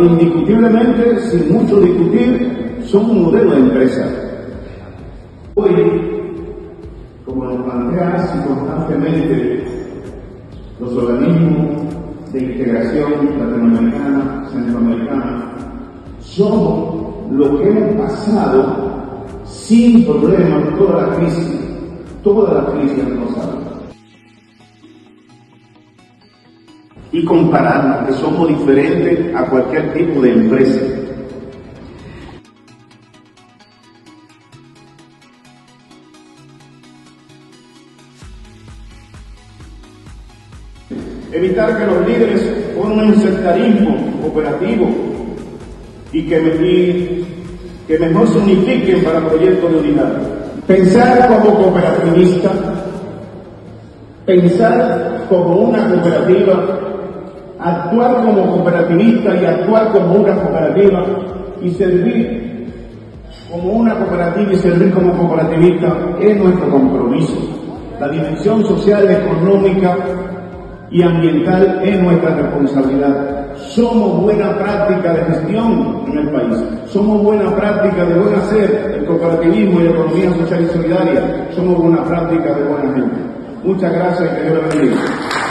indiscutiblemente, sin mucho discutir, son un modelo de empresa. Hoy, como nos plantea así constantemente los organismos de integración latinoamericana, centroamericana, somos lo que hemos pasado sin problemas toda la crisis, toda la crisis que nos y compararnos que somos diferentes a cualquier tipo de empresa. Evitar que los líderes formen un sectarismo operativo y que, que mejor se unifiquen para proyectos de unidad. Pensar como cooperativista, pensar como una cooperativa actuar como cooperativista y actuar como una cooperativa y servir como una cooperativa y servir como cooperativista es nuestro compromiso. La dimensión social, económica y ambiental es nuestra responsabilidad. Somos buena práctica de gestión en el país. Somos buena práctica de buen hacer, el cooperativismo y la economía social y solidaria. Somos buena práctica de buena gente. Muchas gracias y que Dios bendiga.